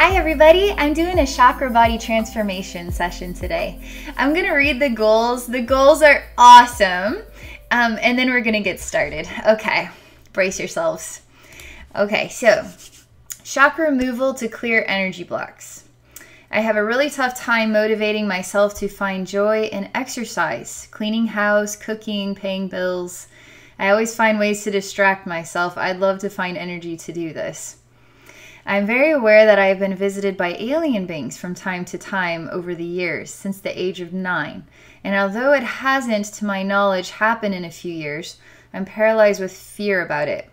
Hi everybody, I'm doing a chakra body transformation session today. I'm gonna read the goals. The goals are awesome. Um, and then we're gonna get started. Okay, brace yourselves. Okay, so chakra removal to clear energy blocks. I have a really tough time motivating myself to find joy in exercise, cleaning house, cooking, paying bills. I always find ways to distract myself. I'd love to find energy to do this. I'm very aware that I have been visited by alien beings from time to time over the years, since the age of nine. And although it hasn't, to my knowledge, happened in a few years, I'm paralyzed with fear about it.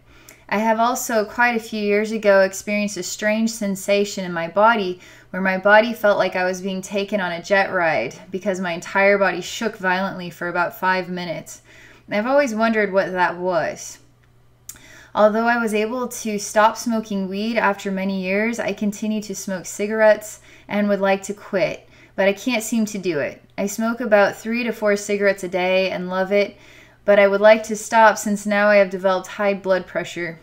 I have also, quite a few years ago, experienced a strange sensation in my body where my body felt like I was being taken on a jet ride because my entire body shook violently for about five minutes. I've always wondered what that was. Although I was able to stop smoking weed after many years, I continue to smoke cigarettes and would like to quit, but I can't seem to do it. I smoke about three to four cigarettes a day and love it, but I would like to stop since now I have developed high blood pressure.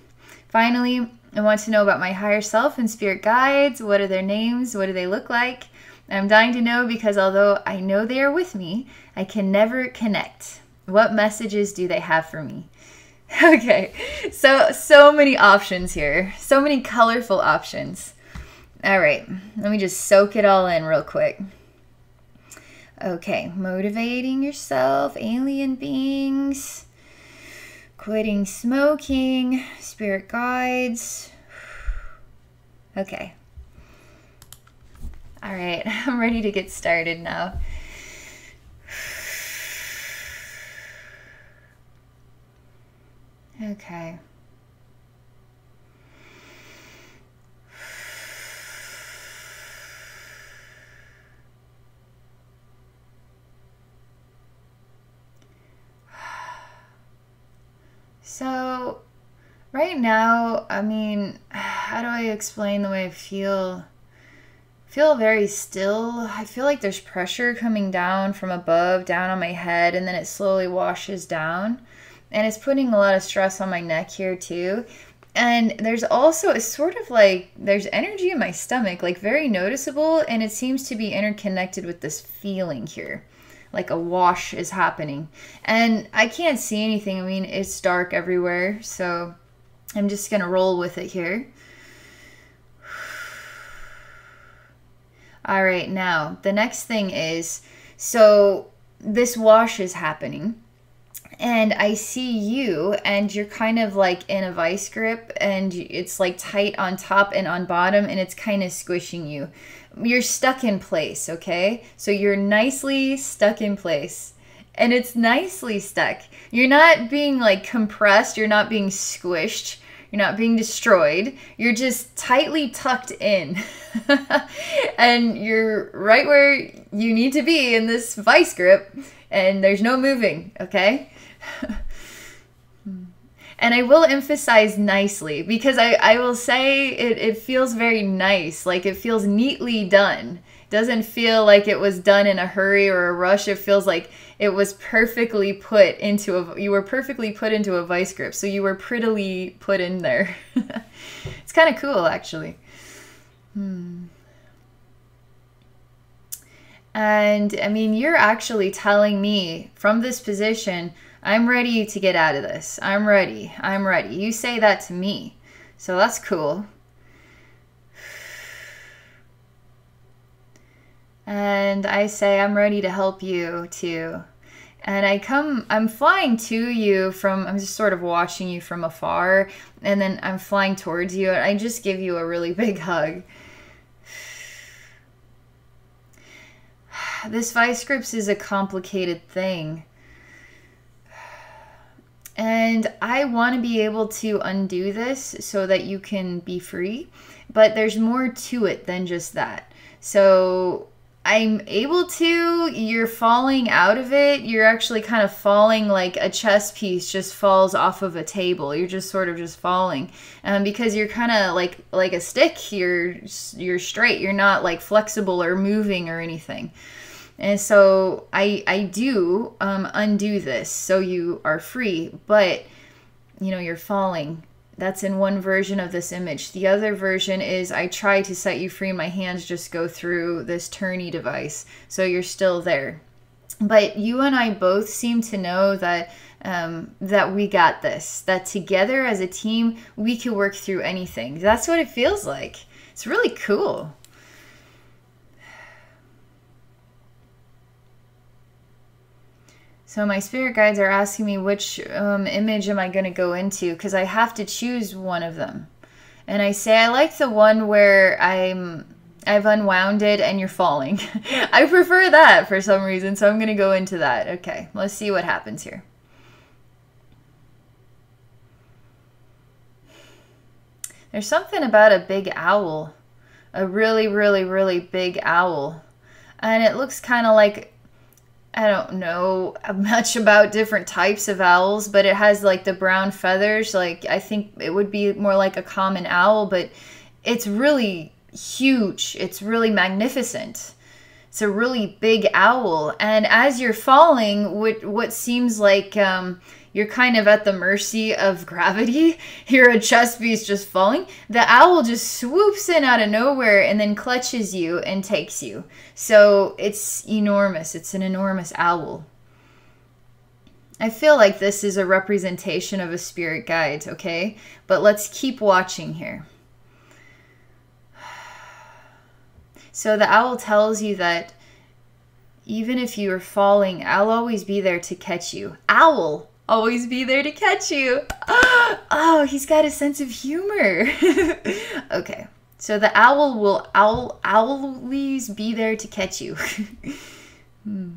Finally, I want to know about my higher self and spirit guides. What are their names? What do they look like? I'm dying to know because although I know they are with me, I can never connect. What messages do they have for me? Okay, so so many options here, so many colorful options. All right, let me just soak it all in real quick. Okay, motivating yourself, alien beings, quitting smoking, spirit guides. Okay. All right, I'm ready to get started now. Okay. So, right now, I mean, how do I explain the way I feel? Feel very still. I feel like there's pressure coming down from above, down on my head, and then it slowly washes down and it's putting a lot of stress on my neck here too. And there's also a sort of like there's energy in my stomach, like very noticeable, and it seems to be interconnected with this feeling here. Like a wash is happening. And I can't see anything. I mean, it's dark everywhere, so I'm just gonna roll with it here. All right, now the next thing is so this wash is happening and I see you, and you're kind of like in a vice grip, and it's like tight on top and on bottom, and it's kind of squishing you. You're stuck in place, okay? So you're nicely stuck in place, and it's nicely stuck. You're not being like compressed, you're not being squished. You're not being destroyed. You're just tightly tucked in. and you're right where you need to be in this vice grip. And there's no moving, okay? and I will emphasize nicely because I, I will say it, it feels very nice. Like it feels neatly done. Doesn't feel like it was done in a hurry or a rush. It feels like it was perfectly put into a you were perfectly put into a vice grip. So you were prettily put in there. it's kind of cool actually. Hmm. And I mean, you're actually telling me from this position I'm ready to get out of this. I'm ready. I'm ready. You say that to me. So that's cool. And I say, I'm ready to help you too. And I come, I'm flying to you from, I'm just sort of watching you from afar. And then I'm flying towards you. And I just give you a really big hug. This vice grips is a complicated thing. And I want to be able to undo this so that you can be free, but there's more to it than just that. So I'm able to, you're falling out of it. You're actually kind of falling like a chess piece just falls off of a table. You're just sort of just falling. Um, because you're kind of like like a stick, you're you're straight. You're not like flexible or moving or anything. And so I I do um, undo this so you are free, but you know you're falling. That's in one version of this image. The other version is I try to set you free. My hands just go through this turny device. So you're still there. But you and I both seem to know that um, that we got this. That together as a team, we can work through anything. That's what it feels like. It's really cool. So my spirit guides are asking me which um, image am I going to go into because I have to choose one of them. And I say I like the one where I'm I've unwound it and you're falling. I prefer that for some reason, so I'm going to go into that. Okay, let's see what happens here. There's something about a big owl. A really, really, really big owl. And it looks kind of like I don't know much about different types of owls, but it has like the brown feathers. Like I think it would be more like a common owl, but it's really huge. It's really magnificent. It's a really big owl, and as you're falling, what what seems like um, you're kind of at the mercy of gravity. You're a chess piece just falling. The owl just swoops in out of nowhere and then clutches you and takes you. So it's enormous. It's an enormous owl. I feel like this is a representation of a spirit guide, okay? But let's keep watching here. So the owl tells you that even if you are falling, I'll always be there to catch you. Owl! Always be there to catch you. Oh, he's got a sense of humor. okay. So the owl will owl always be there to catch you. hmm.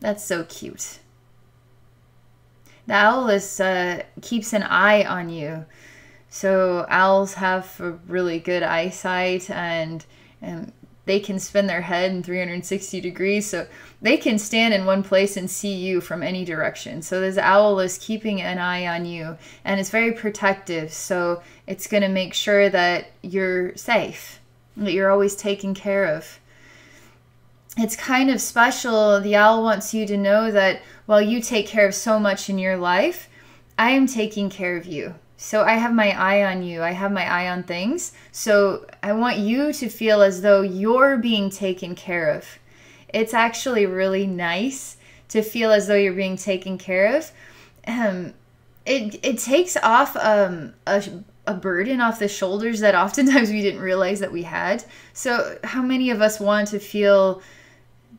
That's so cute. The owl is, uh, keeps an eye on you. So owls have really good eyesight and, and they can spin their head in 360 degrees. So they can stand in one place and see you from any direction. So this owl is keeping an eye on you and it's very protective. So it's going to make sure that you're safe, that you're always taken care of. It's kind of special. The owl wants you to know that while you take care of so much in your life, I am taking care of you. So I have my eye on you. I have my eye on things. So I want you to feel as though you're being taken care of. It's actually really nice to feel as though you're being taken care of. Um, it, it takes off um, a, a burden off the shoulders that oftentimes we didn't realize that we had. So, how many of us want to feel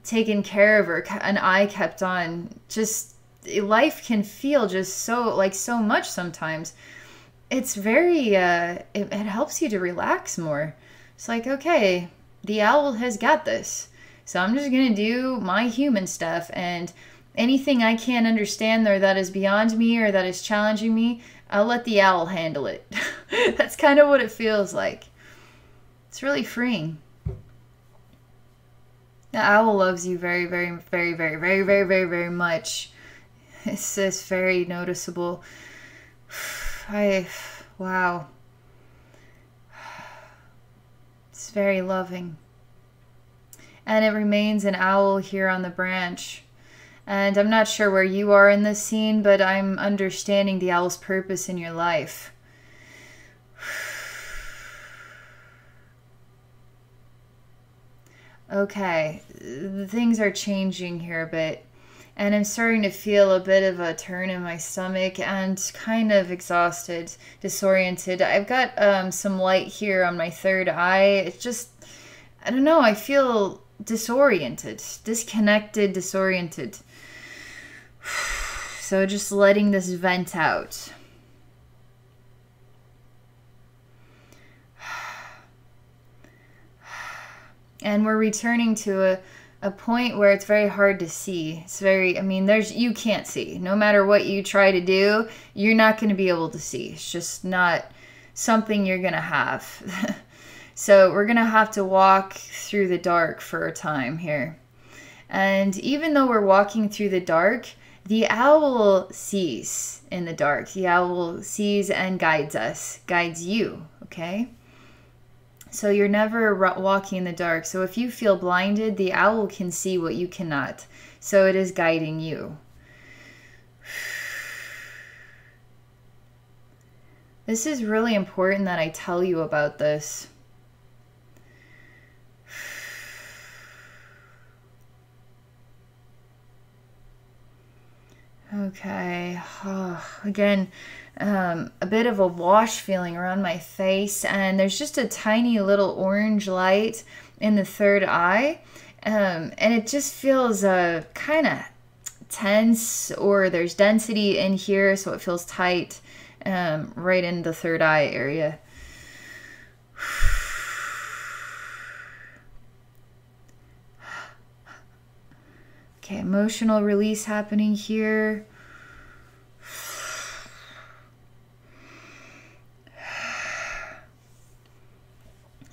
taken care of or an eye kept on? Just life can feel just so like so much sometimes it's very uh, it, it helps you to relax more. It's like, okay, the owl has got this. So I'm just going to do my human stuff and anything I can't understand or that is beyond me or that is challenging me, I'll let the owl handle it. That's kind of what it feels like. It's really freeing. The owl loves you very, very, very, very, very, very, very, very much. It's just very noticeable. I, wow. It's very loving. And it remains an owl here on the branch. And I'm not sure where you are in this scene, but I'm understanding the owl's purpose in your life. Okay, things are changing here a bit and I'm starting to feel a bit of a turn in my stomach and kind of exhausted, disoriented. I've got um, some light here on my third eye. It's just, I don't know, I feel disoriented, disconnected, disoriented. So just letting this vent out. And we're returning to a a point where it's very hard to see. It's very, I mean, there's, you can't see. No matter what you try to do, you're not going to be able to see. It's just not something you're going to have. so we're going to have to walk through the dark for a time here. And even though we're walking through the dark, the owl sees in the dark. The owl sees and guides us, guides you, okay? So you're never walking in the dark. So if you feel blinded, the owl can see what you cannot. So it is guiding you. This is really important that I tell you about this. Okay. Oh, again, um, a bit of a wash feeling around my face, and there's just a tiny little orange light in the third eye, um, and it just feels uh, kind of tense, or there's density in here, so it feels tight um, right in the third eye area. Okay, emotional release happening here.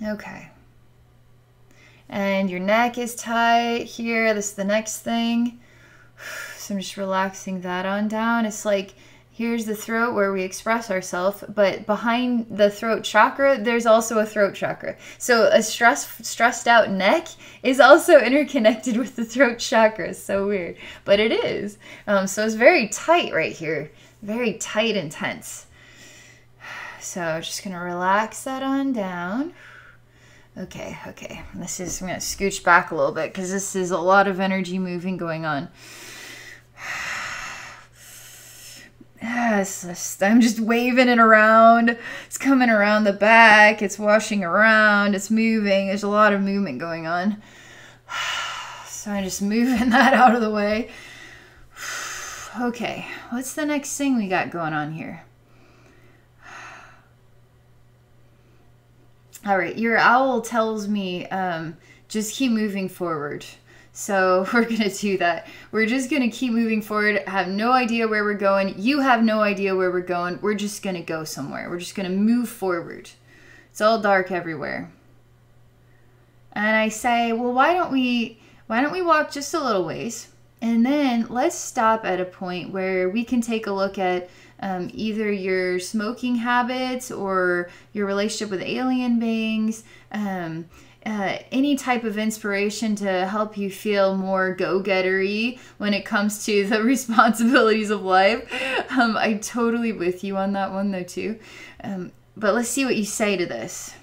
Okay. And your neck is tight here. This is the next thing. So I'm just relaxing that on down. It's like here's the throat where we express ourselves, but behind the throat chakra, there's also a throat chakra. So a stress stressed out neck is also interconnected with the throat chakra. It's so weird, but it is. Um, so it's very tight right here, very tight and tense. So just gonna relax that on down. Okay, okay. This is, I'm going to scooch back a little bit because this is a lot of energy moving going on. Yes, I'm just waving it around. It's coming around the back. It's washing around. It's moving. There's a lot of movement going on. So I'm just moving that out of the way. Okay, what's the next thing we got going on here? All right, your owl tells me um, just keep moving forward. So we're going to do that. We're just going to keep moving forward. have no idea where we're going. You have no idea where we're going. We're just going to go somewhere. We're just going to move forward. It's all dark everywhere. And I say, "Well, why don't we why don't we walk just a little ways? And then let's stop at a point where we can take a look at um, either your smoking habits or your relationship with alien beings, um, uh, any type of inspiration to help you feel more go-gettery when it comes to the responsibilities of life. Um, I'm totally with you on that one though too. Um, but let's see what you say to this.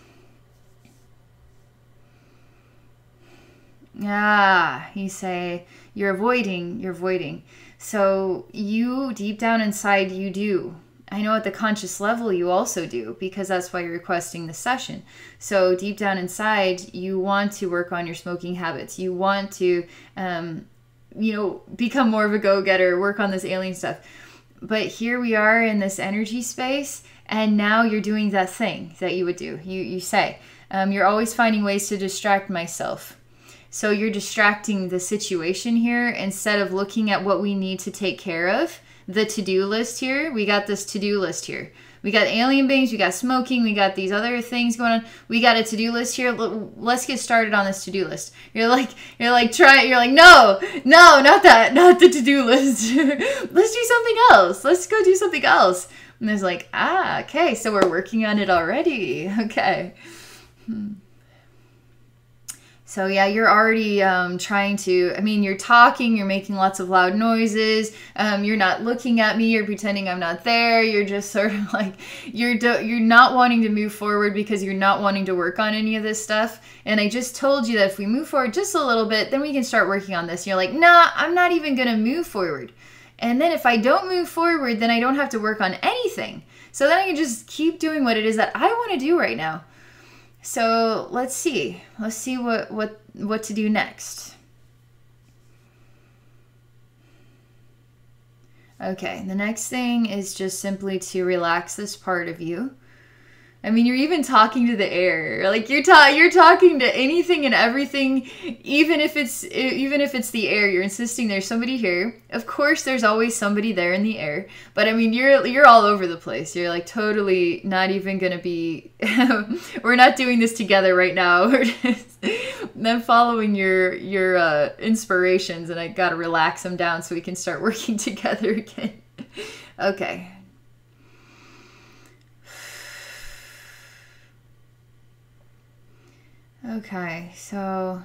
Ah, you say you're avoiding, you're avoiding. So you, deep down inside, you do. I know at the conscious level you also do because that's why you're requesting the session. So deep down inside, you want to work on your smoking habits. You want to, um, you know, become more of a go-getter, work on this alien stuff. But here we are in this energy space, and now you're doing that thing that you would do. You you say, um, you're always finding ways to distract myself. So you're distracting the situation here instead of looking at what we need to take care of. The to do list here, we got this to do list here. We got alien beings, we got smoking, we got these other things going on. We got a to do list here. Let's get started on this to do list. You're like, you're like, try You're like, no, no, not that, not the to do list. Let's do something else. Let's go do something else. And there's like, ah, okay, so we're working on it already. Okay. Hmm. So yeah, you're already um, trying to. I mean, you're talking, you're making lots of loud noises. Um, you're not looking at me. You're pretending I'm not there. You're just sort of like you're do, you're not wanting to move forward because you're not wanting to work on any of this stuff. And I just told you that if we move forward just a little bit, then we can start working on this. And you're like, nah, I'm not even gonna move forward. And then if I don't move forward, then I don't have to work on anything. So then I can just keep doing what it is that I want to do right now. So let's see. Let's see what, what, what to do next. Okay, the next thing is just simply to relax this part of you. I mean, you're even talking to the air. Like you're ta- you're talking to anything and everything, even if it's even if it's the air. You're insisting there's somebody here. Of course, there's always somebody there in the air. But I mean, you're you're all over the place. You're like totally not even gonna be. we're not doing this together right now. Just then following your your uh, inspirations, and I gotta relax them down so we can start working together again. okay, Okay, so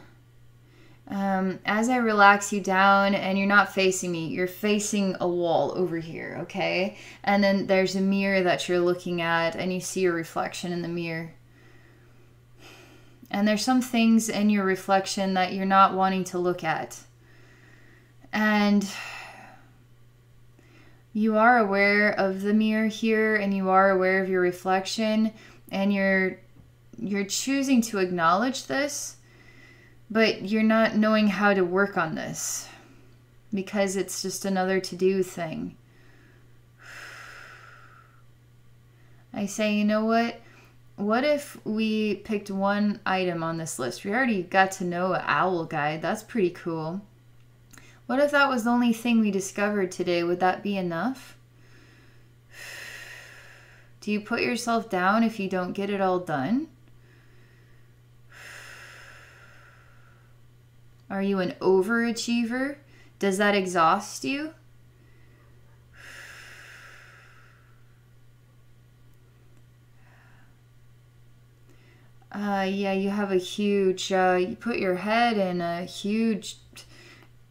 Um, as I relax you down, and you're not facing me, you're facing a wall over here, okay? And then there's a mirror that you're looking at, and you see your reflection in the mirror. And there's some things in your reflection that you're not wanting to look at. And you are aware of the mirror here and you are aware of your reflection and you're you're choosing to acknowledge this but you're not knowing how to work on this because it's just another to-do thing i say you know what what if we picked one item on this list we already got to know an owl guide that's pretty cool what if that was the only thing we discovered today? Would that be enough? Do you put yourself down if you don't get it all done? Are you an overachiever? Does that exhaust you? Uh, yeah, you have a huge, uh, you put your head in a huge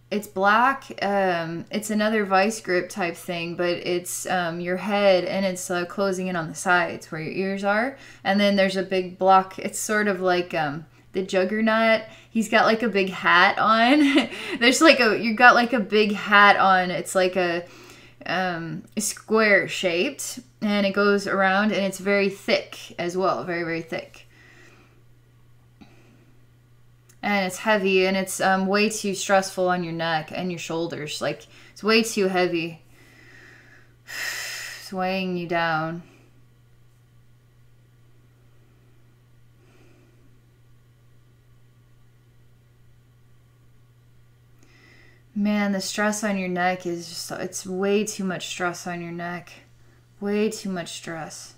it's black. Um, it's another vice grip type thing, but it's um, your head and it's uh, closing in on the sides where your ears are. And then there's a big block. It's sort of like um, the juggernaut. He's got like a big hat on. there's like a you got like a big hat on. It's like a um, square shaped and it goes around and it's very thick as well. Very very thick and it's heavy and it's um, way too stressful on your neck and your shoulders. Like it's way too heavy. It's weighing you down. Man, the stress on your neck is just, it's way too much stress on your neck. Way too much stress.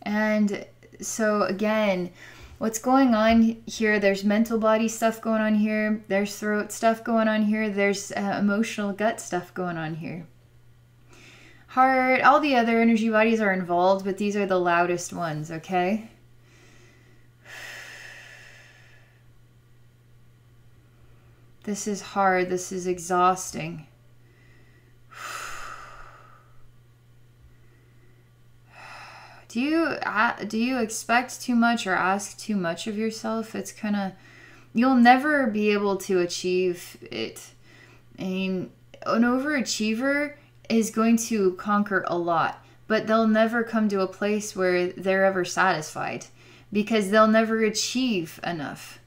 And so, again, what's going on here? There's mental body stuff going on here, there's throat stuff going on here, there's uh, emotional gut stuff going on here. Heart, all the other energy bodies are involved, but these are the loudest ones, okay? This is hard, this is exhausting. do you do you expect too much or ask too much of yourself it's kind of you'll never be able to achieve it i mean an overachiever is going to conquer a lot but they'll never come to a place where they're ever satisfied because they'll never achieve enough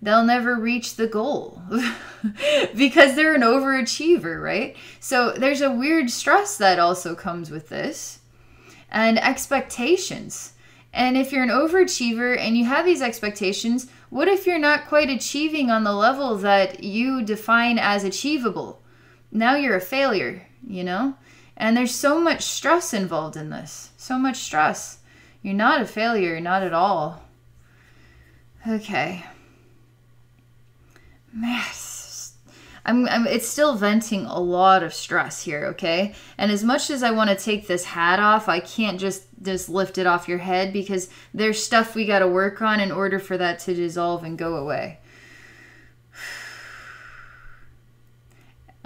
they'll never reach the goal because they're an overachiever right so there's a weird stress that also comes with this and expectations. And if you're an overachiever and you have these expectations, what if you're not quite achieving on the level that you define as achievable? Now you're a failure, you know? And there's so much stress involved in this. So much stress. You're not a failure, not at all. Okay. Mess. I'm, I'm, it's still venting a lot of stress here, okay? And as much as I want to take this hat off, I can't just just lift it off your head because there's stuff we got to work on in order for that to dissolve and go away.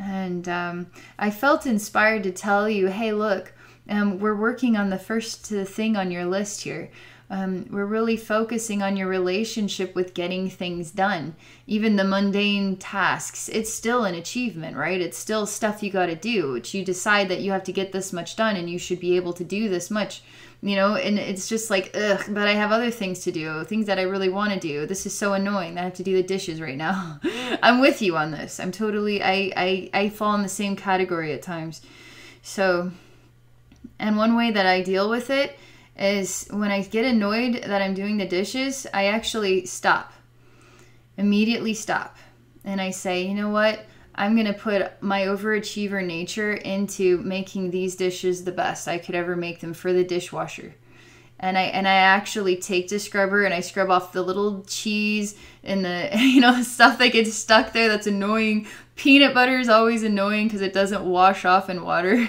And um, I felt inspired to tell you, hey, look, um, we're working on the first thing on your list here. Um, we're really focusing on your relationship with getting things done. Even the mundane tasks, it's still an achievement, right? It's still stuff you got to do. Which you decide that you have to get this much done and you should be able to do this much, you know? And it's just like, ugh, but I have other things to do, things that I really want to do. This is so annoying I have to do the dishes right now. I'm with you on this. I'm totally, I, I, I fall in the same category at times. So, and one way that I deal with it is when I get annoyed that I'm doing the dishes, I actually stop. Immediately stop. And I say, you know what? I'm going to put my overachiever nature into making these dishes the best I could ever make them for the dishwasher. and I and I actually take the scrubber and I scrub off the little cheese and the you know stuff that gets stuck there that's annoying. Peanut butter is always annoying because it doesn't wash off in water,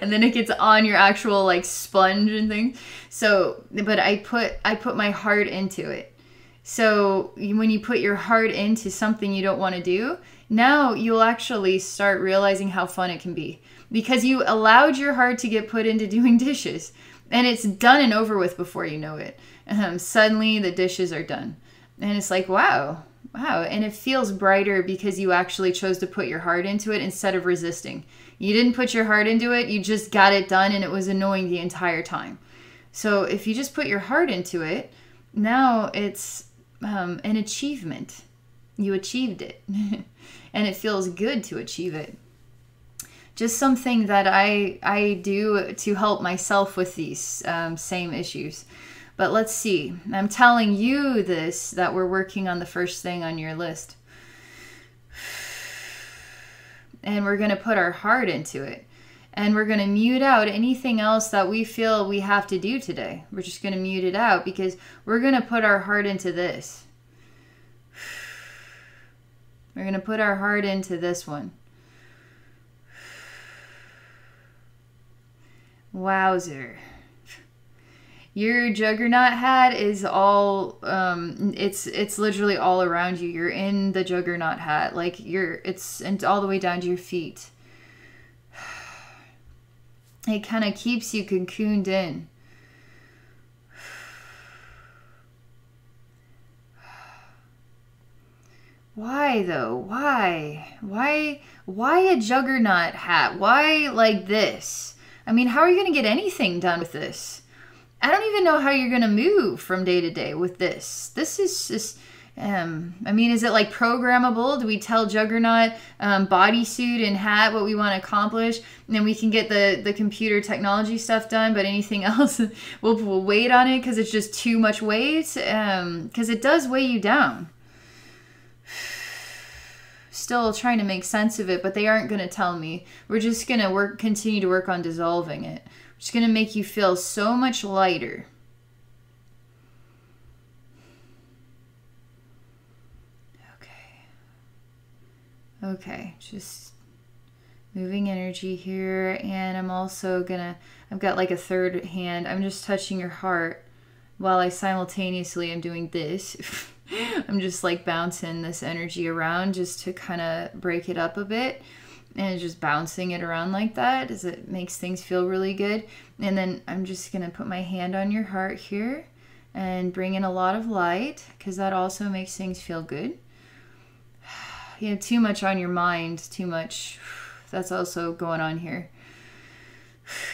and then it gets on your actual like sponge and things. So, but I put I put my heart into it. So when you put your heart into something you don't want to do, now you'll actually start realizing how fun it can be because you allowed your heart to get put into doing dishes and it's done and over with before you know it. Um, suddenly the dishes are done, and it's like wow, wow, and it feels brighter because you actually chose to put your heart into it instead of resisting. You didn't put your heart into it; you just got it done, and it was annoying the entire time. So if you just put your heart into it, now it's um, an achievement. You achieved it, and it feels good to achieve it just something that I I do to help myself with these um, same issues. But let's see. I'm telling you this that we're working on the first thing on your list. And we're going to put our heart into it. And we're going to mute out anything else that we feel we have to do today. We're just going to mute it out because we're going to put our heart into this. We're going to put our heart into this one. Wowzer. Your juggernaut hat is all um it's it's literally all around you. You're in the juggernaut hat. Like you're it's and all the way down to your feet. It kind of keeps you cocooned in. Why though? Why? Why why a juggernaut hat? Why like this? I mean, how are you going to get anything done with this? I don't even know how you're going to move from day to day with this. This is just. Um, I mean, is it like programmable? Do we tell Juggernaut um, bodysuit and hat what we want to accomplish, and then we can get the the computer technology stuff done? But anything else, we'll, we'll wait on it because it's just too much weight. Um because it does weigh you down still trying to make sense of it, but they aren't going to tell me. We're just going to work continue to work on dissolving it. It's going to make you feel so much lighter. Okay. Okay, just moving energy here and I'm also going to I've got like a third hand. I'm just touching your heart while I simultaneously am doing this. I'm just like bouncing this energy around just to kind of break it up a bit and just bouncing it around like that as it makes things feel really good. And then I'm just going to put my hand on your heart here and bring in a lot of light because that also makes things feel good. You have too much on your mind, too much. That's also going on here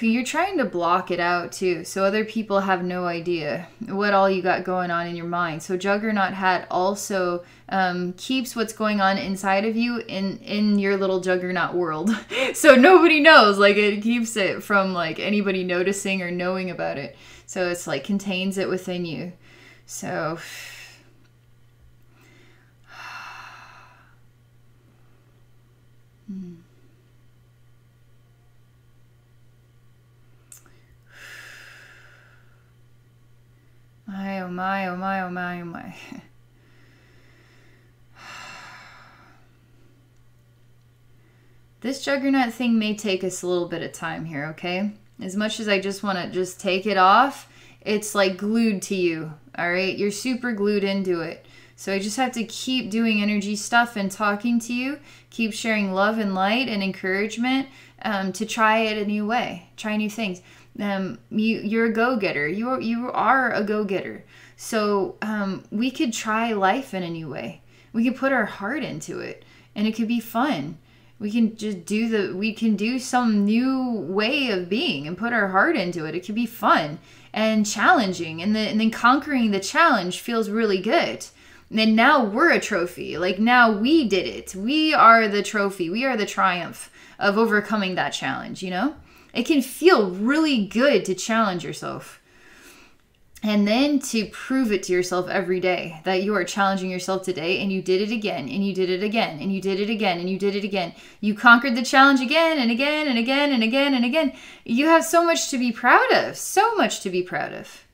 you're trying to block it out too so other people have no idea what all you got going on in your mind. So juggernaut hat also um, keeps what's going on inside of you in in your little juggernaut world. So nobody knows like it keeps it from like anybody noticing or knowing about it. So it's like contains it within you. So My, oh my, oh my, oh my, oh my. This juggernaut thing may take us a little bit of time here, okay? As much as I just want to just take it off, it's like glued to you, all right? You're super glued into it. So I just have to keep doing energy stuff and talking to you, keep sharing love and light and encouragement um, to try it a new way, try new things um, you you're a go getter. You are, you are a go getter. So um, we could try life in a new way. We could put our heart into it, and it could be fun. We can just do the we can do some new way of being and put our heart into it. It could be fun and challenging, and, the, and then conquering the challenge feels really good. And now we're a trophy. Like now we did it. We are the trophy. We are the triumph of overcoming that challenge. You know. It can feel really good to challenge yourself. And then to prove it to yourself every day that you are challenging yourself today and you did it again and you did it again and you did it again and you did it again. You conquered the challenge again and again and again and again and again. You have so much to be proud of. So much to be proud of.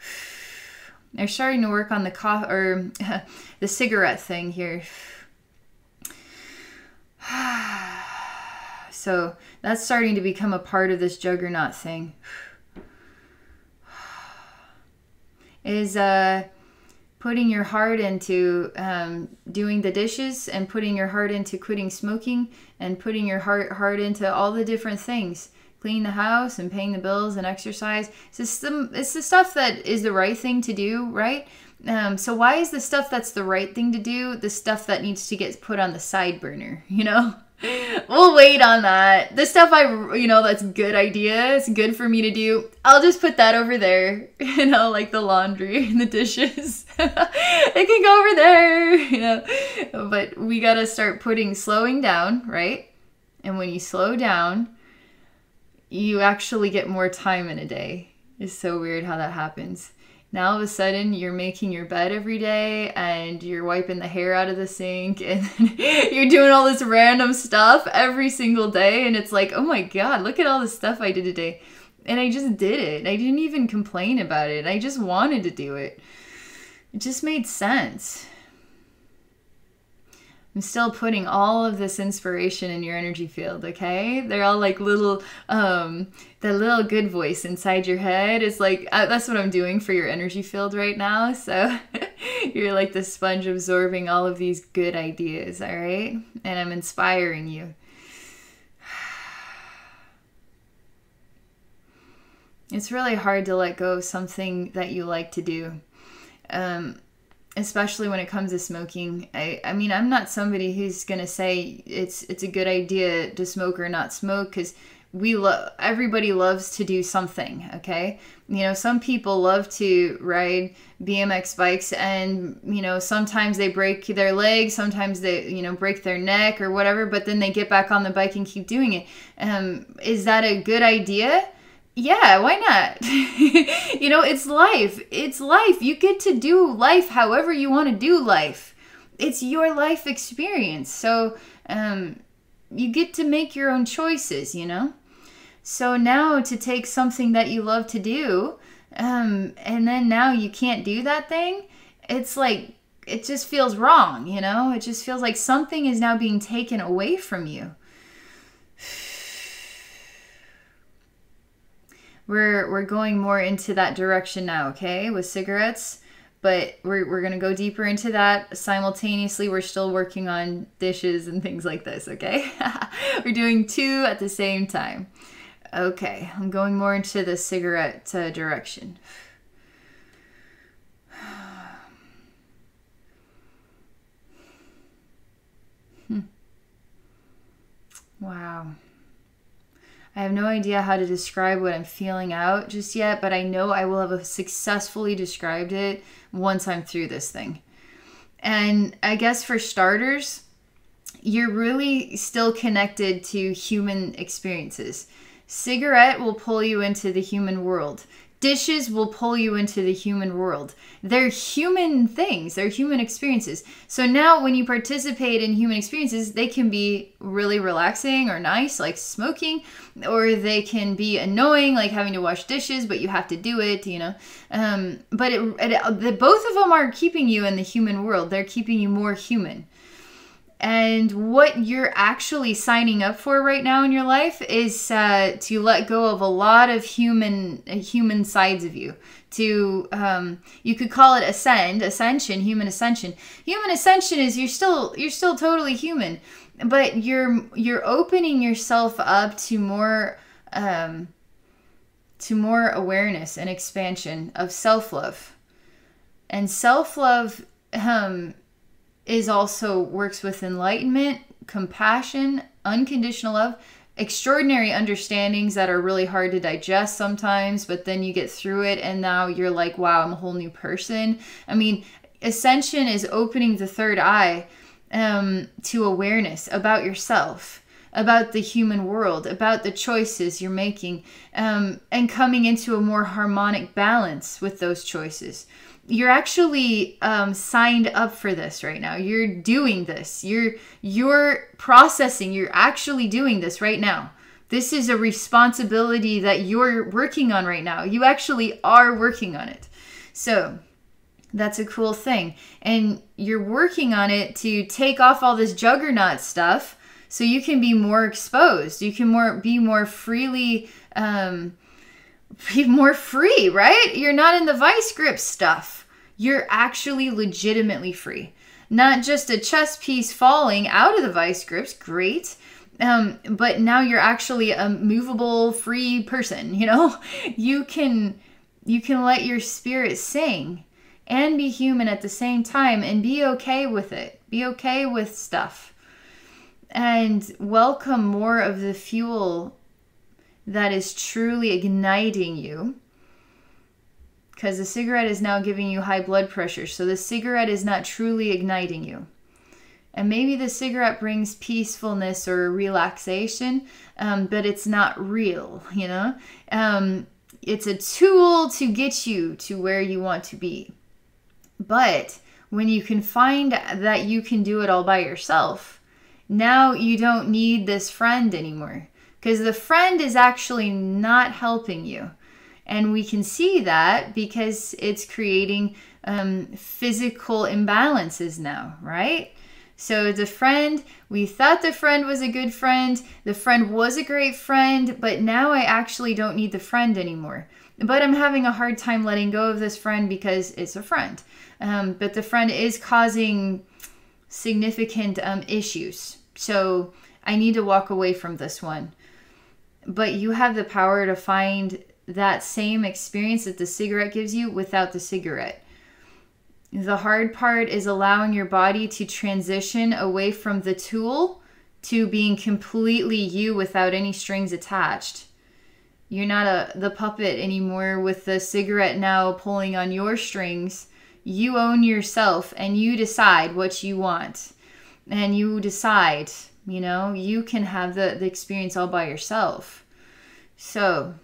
They're starting to work on the co- or the cigarette thing here. so that's starting to become a part of this juggernaut thing. Is uh putting your heart into um, doing the dishes and putting your heart into quitting smoking and putting your heart heart into all the different things. Cleaning the house and paying the bills and exercise. It's the, it's the stuff that is the right thing to do right? Um, so why is the stuff that's the right thing to do the stuff that needs to get put on the side burner you know we'll wait on that. The stuff I, you know, that's good idea. It's good for me to do. I'll just put that over there. You know, like the laundry and the dishes. it can go over there. You know, but we gotta start putting slowing down, right? And when you slow down, you actually get more time in a day. It's so weird how that happens. Now all of a sudden you're making your bed every day and you're wiping the hair out of the sink and you're doing all this random stuff every single day and it's like, "Oh my god, look at all the stuff I did today." And I just did it. I didn't even complain about it. I just wanted to do it. It just made sense. I'm still putting all of this inspiration in your energy field, okay? They're all like little, um, the little good voice inside your head is like, uh, that's what I'm doing for your energy field right now. So you're like the sponge absorbing all of these good ideas, all right? And I'm inspiring you. It's really hard to let go of something that you like to do. Um, especially when it comes to smoking. I, I mean, I'm not somebody who's gonna say it's it's a good idea to smoke or not smoke because we love everybody loves to do something. Okay, you know, some people love to ride BMX bikes, and you know, sometimes they break their legs, sometimes they you know break their neck or whatever, but then they get back on the bike and keep doing it. Um, is that a good idea? Yeah, why not? you know, it's life. It's life. You get to do life however you want to do life. It's your life experience. So, um, you get to make your own choices, you know? So now to take something that you love to do, um, and then now you can't do that thing, it's like, it just feels wrong, you know? It just feels like something is now being taken away from you. We're we're going more into that direction now, okay, with cigarettes. But we're, we're gonna go deeper into that. Simultaneously, we're still working on dishes and things like this, okay? we're doing two at the same time. Okay, I'm going more into the cigarette uh, direction. hmm. Wow. I have no idea how to describe what I'm feeling out just yet, but I know I will have successfully described it once I'm through this thing. And I guess for starters, you're really still connected to human experiences. Cigarette will pull you into the human world dishes will pull you into the human world. They're human things, they're human experiences. So now, when you participate in human experiences, they can be really relaxing or nice, like smoking, or they can be annoying, like having to wash dishes, but you have to do it, you know. Um, but it, it, both of them are keeping you in the human world, they're keeping you more human. And what you're actually signing up for right now in your life is uh, to let go of a lot of human human sides of you. To um, you could call it ascend, ascension, human ascension. Human ascension is you're still you're still totally human, but you're you're opening yourself up to more um, to more awareness and expansion of self love. And self love um, is also works with enlightenment, compassion, unconditional love, extraordinary understandings that are really hard to digest sometimes, but then you get through it and now you're like, wow, I'm a whole new person. I mean, ascension is opening the third eye um, to awareness about yourself about the human world, about the choices you're making, um, and coming into a more harmonic balance with those choices. You're actually um, signed up for this right now. You're doing this. You're you're processing. You're actually doing this right now. This is a responsibility that you're working on right now. You actually are working on it. So That's a cool thing. And you're working on it to take off all this juggernaut stuff so you can be more exposed. You can more be more freely um be more free, right? You're not in the vice grip stuff. You're actually legitimately free. Not just a chess piece falling out of the vice grips, great. Um, but now you're actually a movable, free person, you know? You can you can let your spirit sing and be human at the same time and be okay with it. Be okay with stuff. And welcome more of the fuel that is truly igniting you. Because the cigarette is now giving you high blood pressure. So the cigarette is not truly igniting you. And maybe the cigarette brings peacefulness or relaxation, um, but it's not real, you know? Um, it's a tool to get you to where you want to be. But when you can find that you can do it all by yourself, now you don't need this friend anymore because the friend is actually not helping you. And we can see that because it's creating um, physical imbalances now, right? So the friend, we thought the friend was a good friend. The friend was a great friend, but now I actually don't need the friend anymore. But I'm having a hard time letting go of this friend because it's a friend. Um, but the friend is causing significant um, issues. So I need to walk away from this one. But you have the power to find that same experience that the cigarette gives you without the cigarette. The hard part is allowing your body to transition away from the tool to being completely you without any strings attached. You're not a the puppet anymore with the cigarette now pulling on your strings you own yourself and you decide what you want. And you decide, you know, you can have the, the experience all by yourself. So,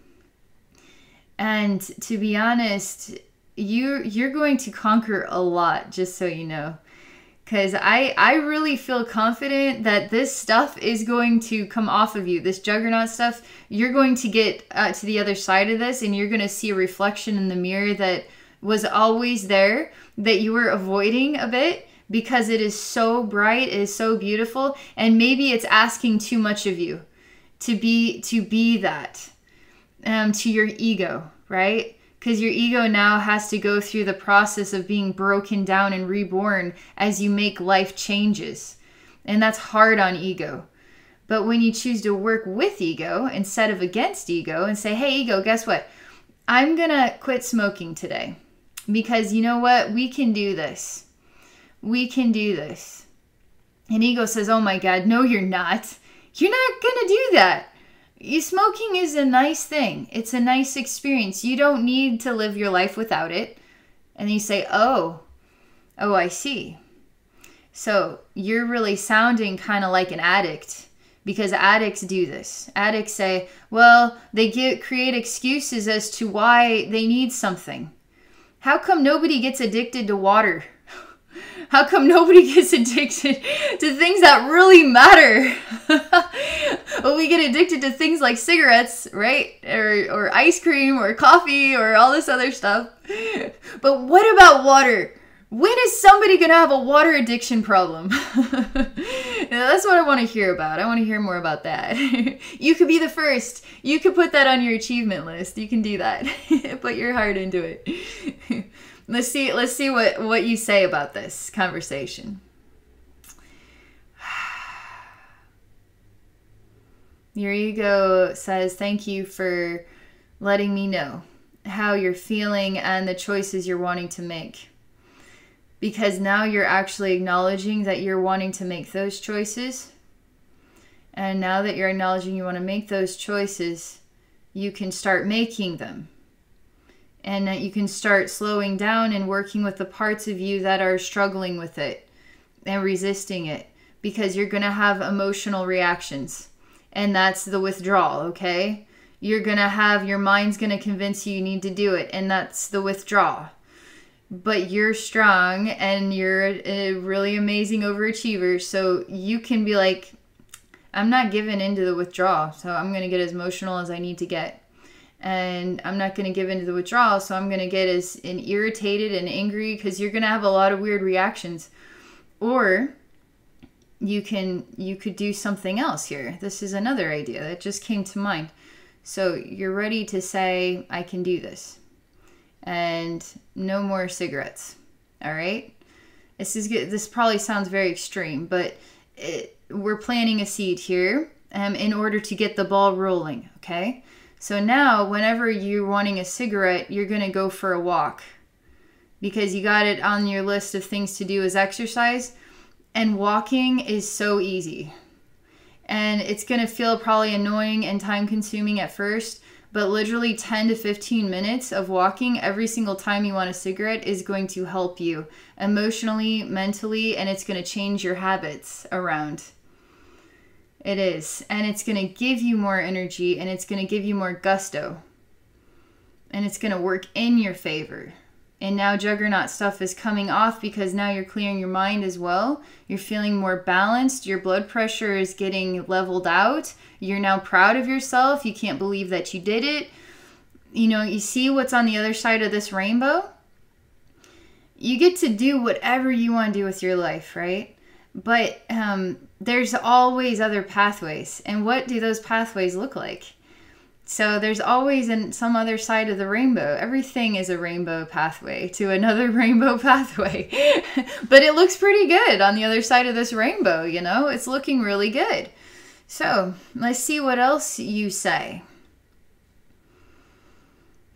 and to be honest, you you're going to conquer a lot, just so you know. Cause I I really feel confident that this stuff is going to come off of you. This juggernaut stuff, you're going to get uh, to the other side of this, and you're going to see a reflection in the mirror that was always there that you were avoiding a bit because it is so bright, it is so beautiful, and maybe it's asking too much of you to be to be that um, to your ego, right? Because your ego now has to go through the process of being broken down and reborn as you make life changes. And that's hard on ego. But when you choose to work with ego instead of against ego and say, hey, ego, guess what? I'm going to quit smoking today because you know what? We can do this. We can do this. And ego says, Oh my God, no, you're not. You're not going to do that. You, smoking is a nice thing, it's a nice experience. You don't need to live your life without it. And you say, Oh, oh, I see. So you're really sounding kind of like an addict because addicts do this. Addicts say, well, they get create excuses as to why they need something. How come nobody gets addicted to water? How come nobody gets addicted to things that really matter? well, we get addicted to things like cigarettes, right? Or, or ice cream or coffee or all this other stuff. But what about water? When is somebody going to have a water addiction problem? That's what I want to hear about. I want to hear more about that. you could be the first. You could put that on your achievement list. You can do that. put your heart into it. Let's see let's see what what you say about this conversation. Your ego says, "Thank you for letting me know how you're feeling and the choices you're wanting to make." because now you're actually acknowledging that you're wanting to make those choices. And now that you're acknowledging you want to make those choices, you can start making them. And that you can start slowing down and working with the parts of you that are struggling with it and resisting it because you're going to have emotional reactions. And that's the withdrawal, okay? You're going to have your mind's going to convince you you need to do it, and that's the withdrawal but you're strong and you're a really amazing overachiever. So you can be like, I'm not giving into the withdrawal. So I'm going to get as emotional as I need to get. And I'm not going to give into the withdrawal. So I'm going to get as and irritated and angry because you're going to have a lot of weird reactions. Or you can you could do something else here. This is another idea that just came to mind. So you're ready to say I can do this. And no more cigarettes. All right? This is good. This probably sounds very extreme, but it, we're planting a seed here um, in order to get the ball rolling, okay? So now, whenever you're wanting a cigarette, you're going to go for a walk because you got it on your list of things to do as exercise. And walking is so easy. And it's going to feel probably annoying and time consuming at first, but literally 10 to 15 minutes of walking every single time you want a cigarette is going to help you emotionally, mentally, and it's going to change your habits around. It is. And it's going to give you more energy and it's going to give you more gusto. And it's going to work in your favor. And now juggernaut stuff is coming off because now you're clearing your mind as well. You're feeling more balanced. Your blood pressure is getting leveled out. You're now proud of yourself. You can't believe that you did it. You know, you see what's on the other side of this rainbow? You get to do whatever you want to do with your life, right? But um, there's always other pathways. And what do those pathways look like? So there's always in some other side of the rainbow. Everything is a rainbow pathway to another rainbow pathway. but it looks pretty good on the other side of this rainbow, you know? It's looking really good. So, let's see what else you say.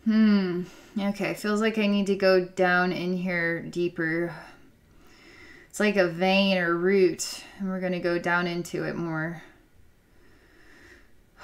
Hmm. Okay, feels like I need to go down in here deeper. It's like a vein or root, and we're going to go down into it more.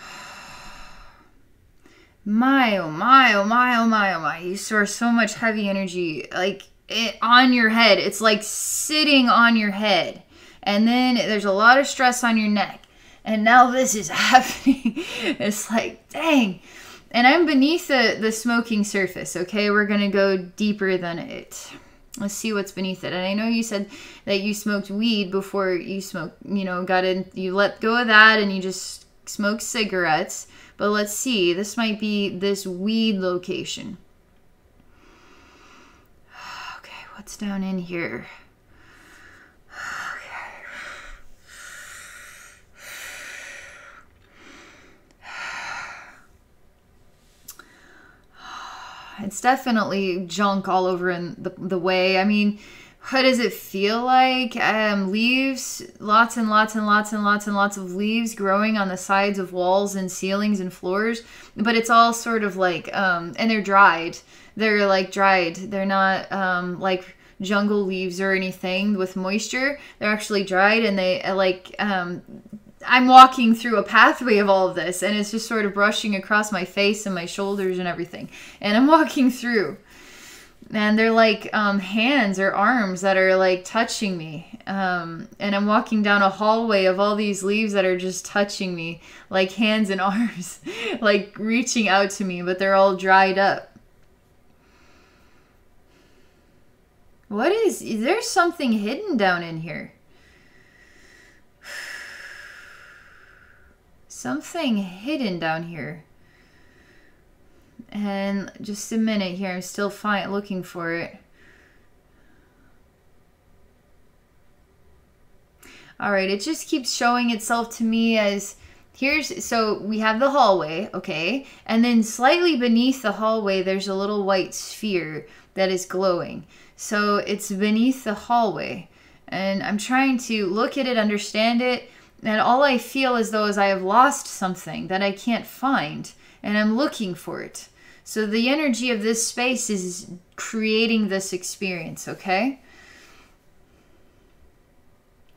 My oh my oh my oh my oh my. You store so much heavy energy like it, on your head. It's like sitting on your head. And then there's a lot of stress on your neck. And now this is happening. it's like, dang. And I'm beneath the, the smoking surface, okay? We're to go deeper than it. Let's see what's beneath it. And I know you said that you smoked weed before you smoked, you know, got in, you let go of that and you just smoked cigarettes. But let's see, this might be this weed location. Okay, what's down in here? It's definitely junk all over in the, the way. I mean, what does it feel like? Um, leaves, lots and lots and lots and lots and lots of leaves growing on the sides of walls and ceilings and floors. But it's all sort of like, um, and they're dried. They're like dried. They're not um, like jungle leaves or anything with moisture. They're actually dried and they like um, I'm walking through a pathway of all of this and it's just sort of brushing across my face and my shoulders and everything. And I'm walking through. And they're like um, hands or arms that are like touching me. Um, and I'm walking down a hallway of all these leaves that are just touching me, like hands and arms, like reaching out to me, but they're all dried up. What is, is there something hidden down in here? Something hidden down here. And just a minute here, I'm still fine looking for it. All right, it just keeps showing itself to me as here's so we have the hallway, okay? And then slightly beneath the hallway there's a little white sphere that is glowing. So it's beneath the hallway. And I'm trying to look at it, understand it, and all I feel as though is I have lost something that I can't find, and I'm looking for it. So the energy of this space is creating this experience, okay?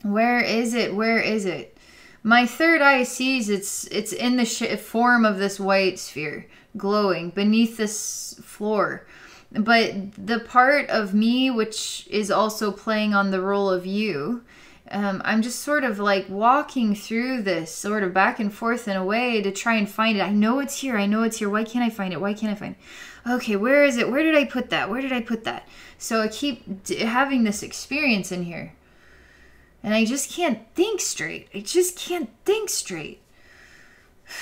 Where is it? Where is it? My third eye sees it's it's in the form of this white sphere glowing beneath this floor. But the part of me which is also playing on the role of you um, I'm just sort of like walking through this sort of back and forth in a way to try and find it. I know it's here. I know it's here. Why can't I find it? Why can't I find it? Okay, where is it? Where did I put that? Where did I put that? So I keep having this experience in here. And I just can't think straight. I just can't think straight.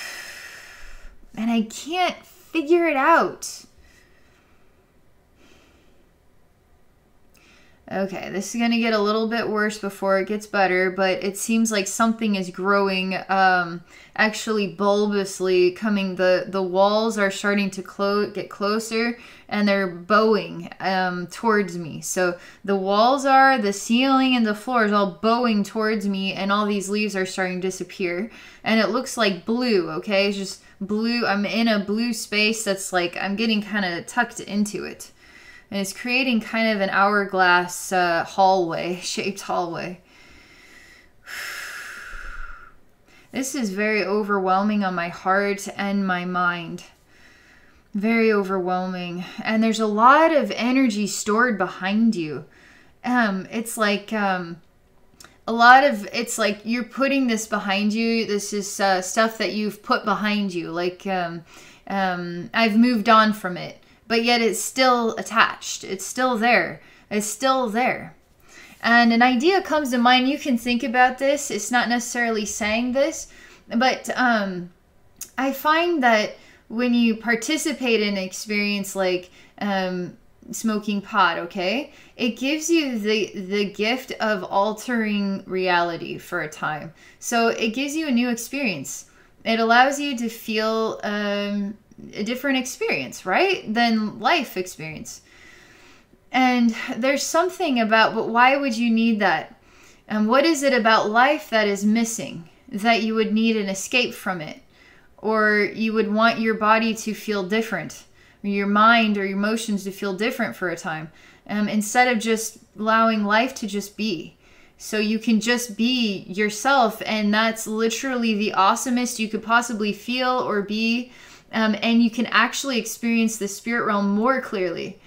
And I can't figure it out. Okay, this is going to get a little bit worse before it gets better, but it seems like something is growing um, actually bulbously coming. The, the walls are starting to clo- get closer and they're bowing um, towards me. So the walls are, the ceiling, and the floor is all bowing towards me, and all these leaves are starting to disappear. And it looks like blue, okay? It's just blue. I'm in a blue space that's like, I'm getting kind of tucked into it and it's creating kind of an hourglass uh, hallway, shaped hallway. This is very overwhelming on my heart and my mind. Very overwhelming. And there's a lot of energy stored behind you. Um, it's like um, a lot of it's like you're putting this behind you. This is uh, stuff that you've put behind you. Like um, um, I've moved on from it but yet it's still attached. It's still there. It's still there. And an idea comes to mind. You can think about this. It's not necessarily saying this, but um, I find that when you participate in an experience like um, smoking pot, okay, it gives you the the gift of altering reality for a time. So it gives you a new experience. It allows you to feel um, a different experience, right? Than life experience. And there's something about, but why would you need that? And what is it about life that is missing that you would need an escape from it? Or you would want your body to feel different, or your mind or your emotions to feel different for a time, um, instead of just allowing life to just be. So you can just be yourself, and that's literally the awesomest you could possibly feel or be um, and you can actually experience the spirit realm more clearly.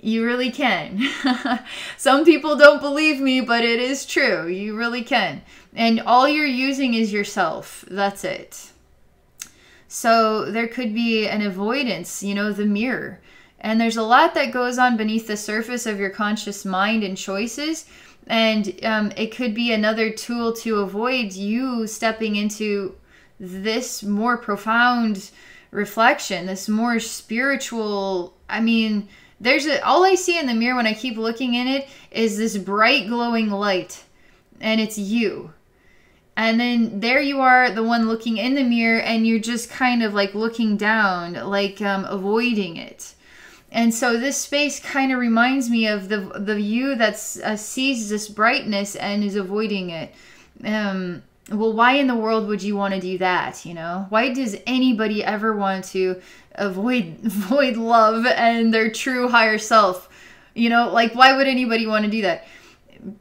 You really can. Some people don't believe me, but it is true. You really can. And all you're using is yourself. That's it. So there could be an avoidance, you know, the mirror. And there's a lot that goes on beneath the surface of your conscious mind and choices. And um, it could be another tool to avoid you stepping into this more profound reflection, this more spiritual. I mean, there's a, all I see in the mirror when I keep looking in it is this bright glowing light, and it's you. And then there you are, the one looking in the mirror, and you're just kind of like looking down, like um, avoiding it. And so this space kind of reminds me of the the you that uh, sees this brightness and is avoiding it. Um, well, why in the world would you want to do that? You know, why does anybody ever want to avoid avoid love and their true higher self? You know, like why would anybody want to do that?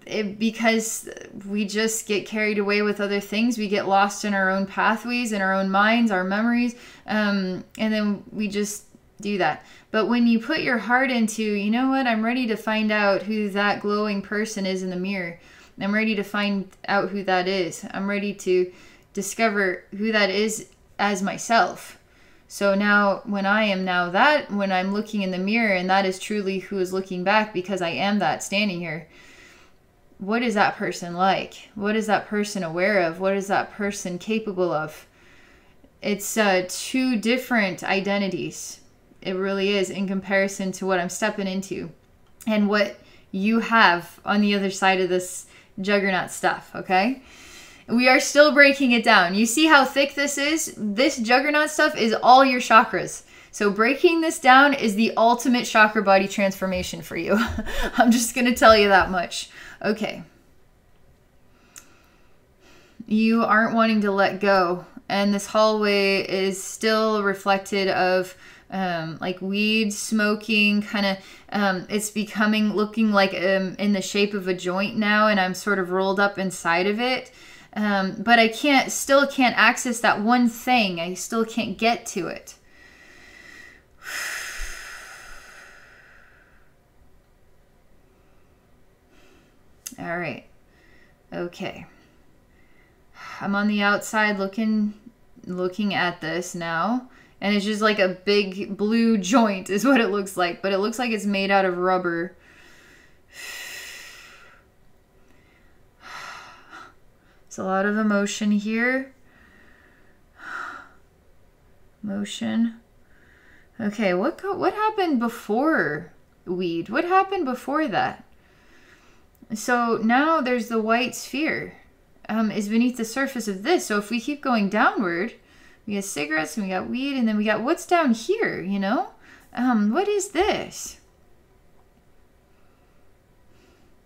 It, because we just get carried away with other things. We get lost in our own pathways, in our own minds, our memories, um, and then we just do that. But when you put your heart into, you know what, I'm ready to find out who that glowing person is in the mirror I'm ready to find out who that is. I'm ready to discover who that is as myself. So now, when I am now that, when I'm looking in the mirror and that is truly who is looking back because I am that standing here, what is that person like? What is that person aware of? What is that person capable of? It's uh, two different identities. It really is in comparison to what I'm stepping into and what you have on the other side of this juggernaut stuff, okay? We are still breaking it down. You see how thick this is? This juggernaut stuff is all your chakras. So breaking this down is the ultimate chakra body transformation for you. I'm just going to tell you that much. Okay. You aren't wanting to let go. And this hallway is still reflected of um, like weed smoking kind of um, it's becoming looking like um, in the shape of a joint now and i'm sort of rolled up inside of it. Um, but i can't still can't access that one thing. I still can't get to it. All right. Okay. I'm on the outside looking looking at this now and it's just like a big blue joint is what it looks like but it looks like it's made out of rubber it's a lot of emotion here motion Okay, what what happened before weed? What happened before that? So now there's the white sphere um, is beneath the surface of this. So if we keep going downward, we got cigarettes and we got weed and then we got what's down here, you know? Um, what is this?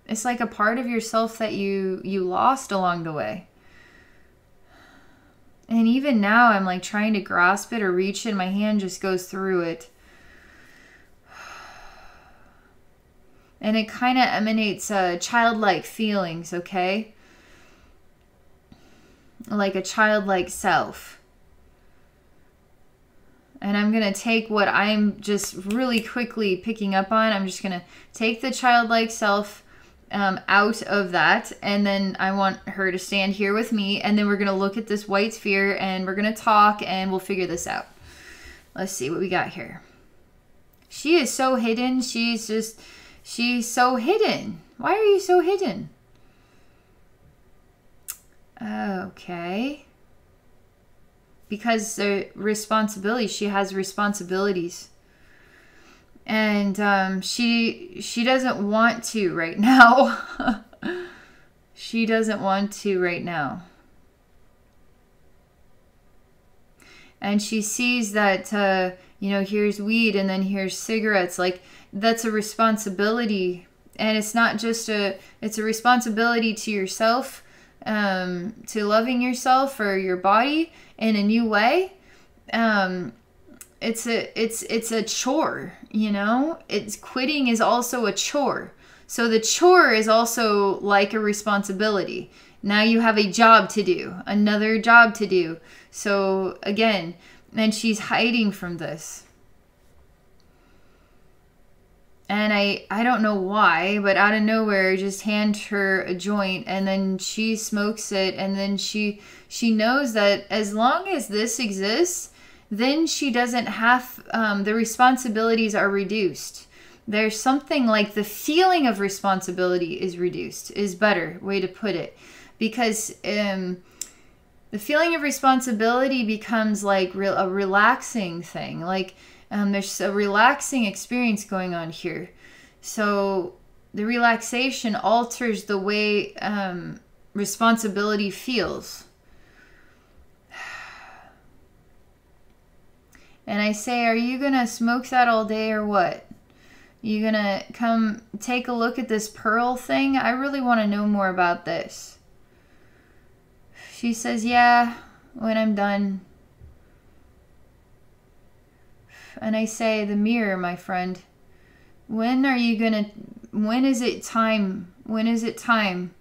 It's like a part of yourself that you you lost along the way. And even now I'm like trying to grasp it or reach it, my hand just goes through it. And it kind of emanates uh, childlike feelings, okay? Like a childlike self and I'm going to take what I'm just really quickly picking up on. I'm just going to take the childlike self um, out of that, and then I want her to stand here with me, and then we're going to look at this white sphere, and we're going to talk, and we'll figure this out. Let's see what we got here. She is so hidden. She's just, she's so hidden. Why are you so hidden? Okay because the responsibility she has responsibilities. And um, she she doesn't want to right now. She doesn't want to right now. And she sees that uh, you know here's weed and then here's cigarettes. Like that's a responsibility. And it's not just a it's a responsibility to yourself um, to loving yourself or your body in a new way um it's a it's it's a chore you know? It's quitting is also a chore. So the chore is also like a responsibility. Now you have a job to do another job to do. So again and she's hiding from this and I I don't know why, but out of nowhere just hand her a joint and then she smokes it and then she she knows that as long as this exists, then she doesn't have um, the responsibilities are reduced. There's something like the feeling of responsibility is reduced is better way to put it because um, the feeling of responsibility becomes like re- a relaxing thing like um, there's a relaxing experience going on here. So the relaxation alters the way um, responsibility feels. And I say, Are you going to smoke that all day or what? You going to come take a look at this pearl thing? I really want to know more about this. She says, Yeah, when I'm done. And I say, The mirror, my friend, when are you going to, when is it time? When is it time?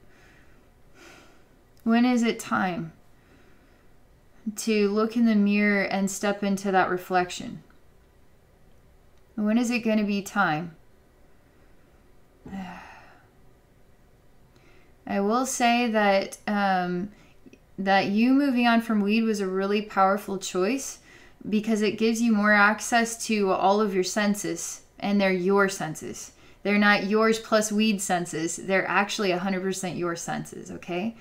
When is it time to look in the mirror and step into that reflection? When is it going to be time? I will say that um, that you moving on from weed was a really powerful choice because it gives you more access to all of your senses and they're your senses. They're not yours plus weed senses. They're actually 100% your senses, okay?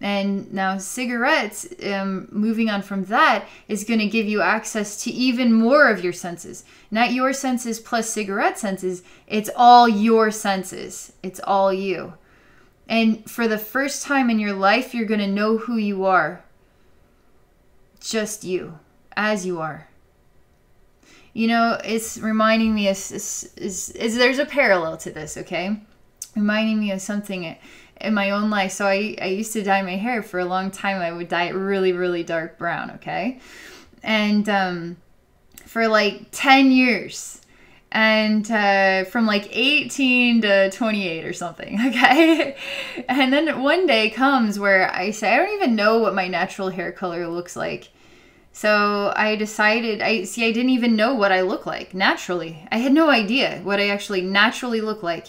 And now cigarettes, um, moving on from that, is going to give you access to even more of your senses. Not your senses plus cigarette senses. It's all your senses. It's all you. And for the first time in your life, you're going to know who you are. Just you as you are. You know, it's reminding me of is, is, is there's a parallel to this, okay? Reminding me of something in my own life. So I, I used to dye my hair for a long time. I would dye it really, really dark brown, okay? And um, for like 10 years, and uh, from like 18 to 28 or something okay and then one day comes where i say i don't even know what my natural hair color looks like so I decided, I see, I didn't even know what I look like naturally. I had no idea what I actually naturally look like.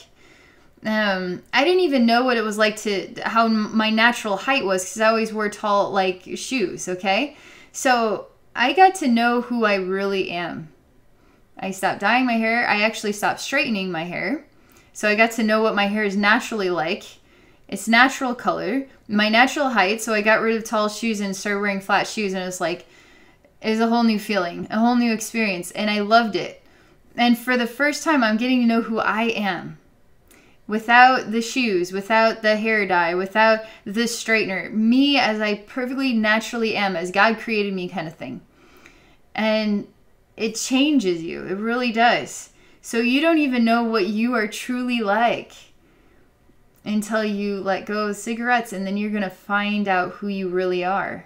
Um, I didn't even know what it was like to, how my natural height was because I always wore tall, like, shoes, okay? So I got to know who I really am. I stopped dyeing my hair. I actually stopped straightening my hair. So I got to know what my hair is naturally like. It's natural color, my natural height. So I got rid of tall shoes and started wearing flat shoes, and it was like, It was a whole new feeling, a whole new experience, and I loved it. And for the first time, I'm getting to know who I am without the shoes, without the hair dye, without the straightener, me as I perfectly naturally am, as God created me, kind of thing. And it changes you, it really does. So you don't even know what you are truly like until you let go of cigarettes, and then you're going to find out who you really are,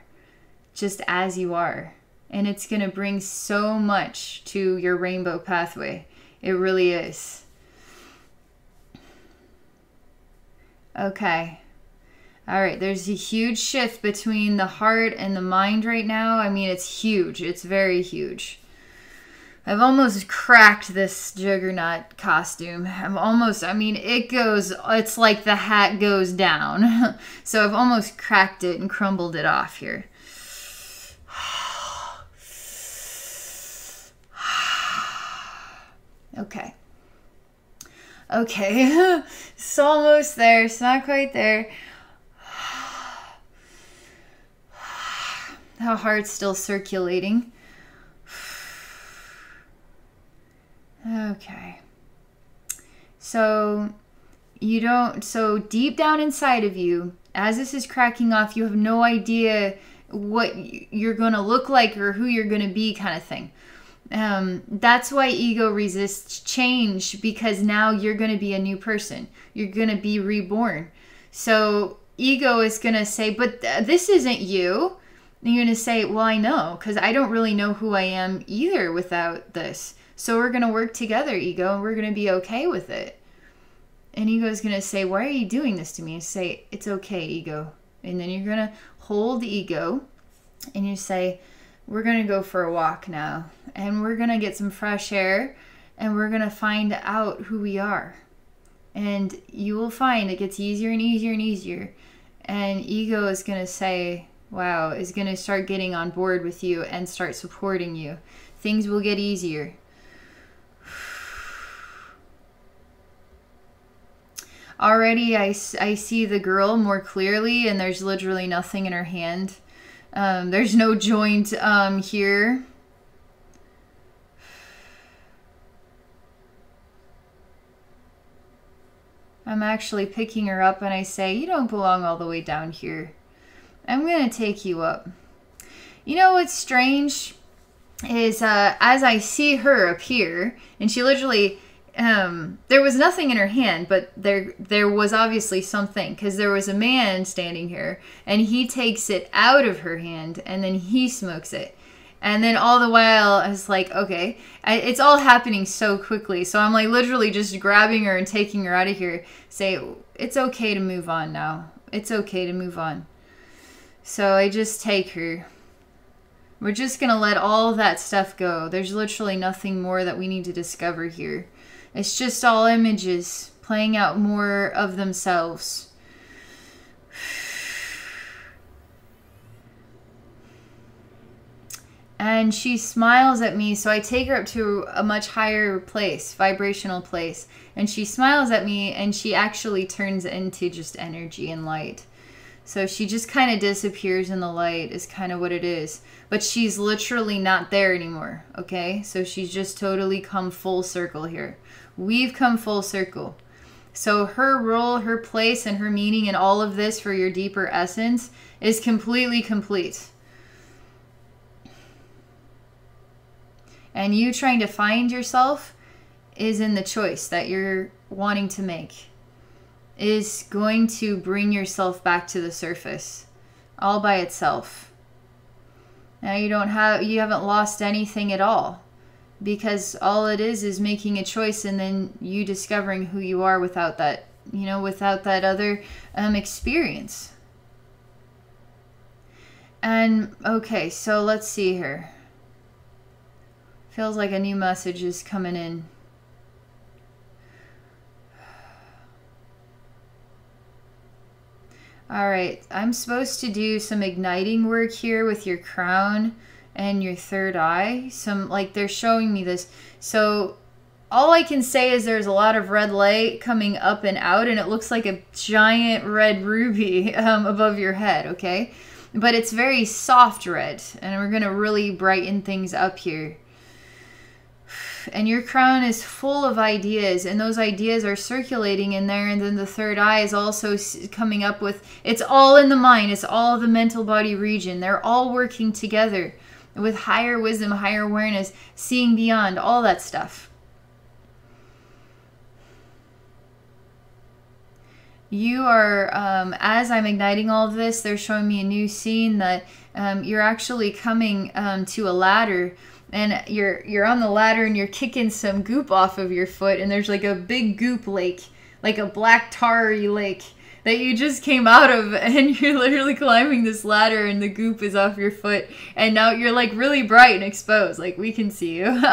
just as you are. And it's going to bring so much to your rainbow pathway. It really is. Okay. All right, there's a huge shift between the heart and the mind right now. I mean, it's huge. It's very huge. I've almost cracked this juggernaut costume. I'm almost, I mean, it goes, it's like the hat goes down. so I've almost cracked it and crumbled it off here. Okay. Okay, it's almost there. It's not quite there. How heart's still circulating. Okay. So you don't so deep down inside of you as this is cracking off you have no idea what you're going to look like or who you're going to be kind of thing um, that's why ego resists change because now you're going to be a new person. You're going to be reborn. So ego is going to say, but th- this isn't you. And you're going to say, well, I know because I don't really know who I am either without this. So we're going to work together, ego, and we're going to be okay with it. And ego is going to say, why are you doing this to me? And say, it's okay, ego. And then you're going to hold ego and you say, we're going to go for a walk now and we're going to get some fresh air and we're going to find out who we are. And you will find it gets easier and easier and easier. And ego is going to say, wow, is going to start getting on board with you and start supporting you. Things will get easier. Already, I, I see the girl more clearly, and there's literally nothing in her hand um, there's no joint um, here. I'm actually picking her up and I say, you don't belong all the way down here. I'm going to take you up. You know what's strange is uh, as I see her appear, and she literally um, there was nothing in her hand, but there there was obviously something because there was a man standing here, and he takes it out of her hand, and then he smokes it, and then all the while I was like, okay, I, it's all happening so quickly, so I'm like literally just grabbing her and taking her out of here. Say it's okay to move on now. It's okay to move on. So I just take her. We're just gonna let all that stuff go. There's literally nothing more that we need to discover here. It's just all images playing out more of themselves. And she smiles at me, so I take her up to a much higher place, vibrational place. And she smiles at me, and she actually turns into just energy and light. So she just kind of disappears in the light, is kind of what it is. But she's literally not there anymore, okay? So she's just totally come full circle here. We've come full circle. So her role, her place, and her meaning in all of this for your deeper essence is completely complete. And you trying to find yourself is in the choice that you're wanting to make. Is going to bring yourself back to the surface all by itself. Now you don't have you haven't lost anything at all because all it is is making a choice and then you discovering who you are without that you know without that other um, experience. And okay so let's see here. Feels like a new message is coming in all right i'm supposed to do some igniting work here with your crown and your third eye. Some like they're showing me this. So all I can say is there's a lot of red light coming up and out, and it looks like a giant red ruby um, above your head. Okay, but it's very soft red. And we're to really brighten things up here. And your crown is full of ideas, and those ideas are circulating in there. And then the third eye is also coming up with it's all in the mind, it's all the mental body region. They're all working together with higher wisdom, higher awareness, seeing beyond, all that stuff. You are um, as i'm igniting all of this they're showing me a new scene that um, you're actually coming um, to a ladder. And you're you're on the ladder and you're kicking some goop off of your foot and there's like a big goop lake like a black tarry lake that you just came out of and you're literally climbing this ladder and the goop is off your foot and now you're like really bright and exposed. Like we can see you.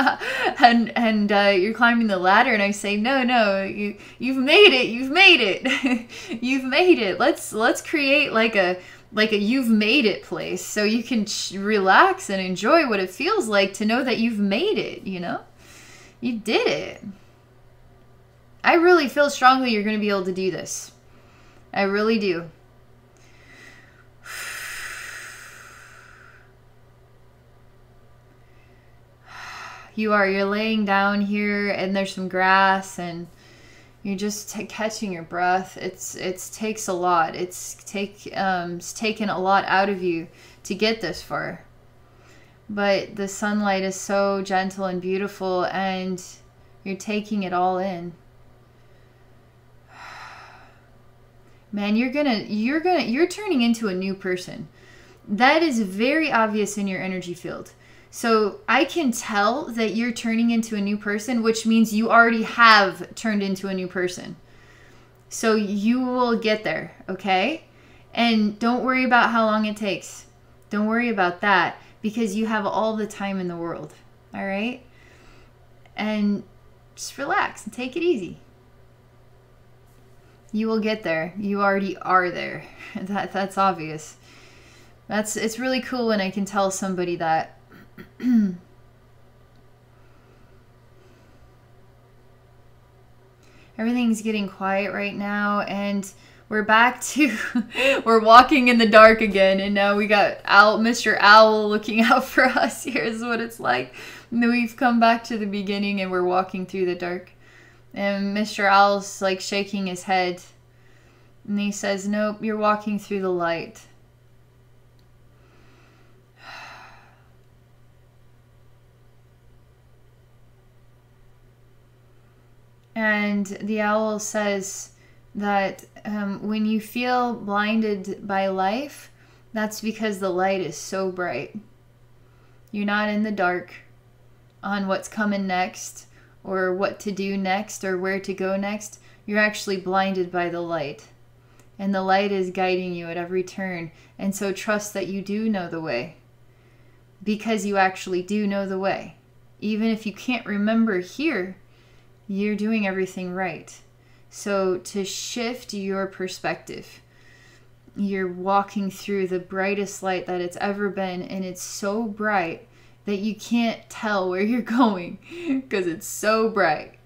And and uh, you're climbing the ladder and i say no no you you've made it you've made it you've made it. Let's let's create like a like a you've made it place so you can ch- relax and enjoy what it feels like to know that you've made it you know? You did it. I really feel strongly you're going to be able to do this I really do. You are. You're laying down here, and there's some grass, and you're just catching your breath. It's it's takes a lot. It's take um it's taken a lot out of you to get this far. But the sunlight is so gentle and beautiful, and you're taking it all in. Man, you're gonna, you're gonna, you're turning into a new person. That is very obvious in your energy field. So I can tell that you're turning into a new person, which means you already have turned into a new person. So you will get there, okay? And don't worry about how long it takes. Don't worry about that because you have all the time in the world, all right? And just relax and take it easy. You will get there. You already are there. That that's obvious. That's it's really cool when I can tell somebody that. Everything's getting quiet right now and we're back to we're walking in the dark again and now we got owl mr owl looking out for us here's what it's like and we've come back to the beginning and we're walking through the dark and Mr. Owl's like shaking his head. And he says, Nope, you're walking through the light. And the owl says that um, when you feel blinded by life, that's because the light is so bright. You're not in the dark on what's coming next or what to do next or where to go next, you're actually blinded by the light. And the light is guiding you at every turn. And so trust that you do know the way. Because you actually do know the way. Even if you can't remember here, you're doing everything right. So to shift your perspective, you're walking through the brightest light that it's ever been, and it's so bright that you can't tell where you're going because it's so bright.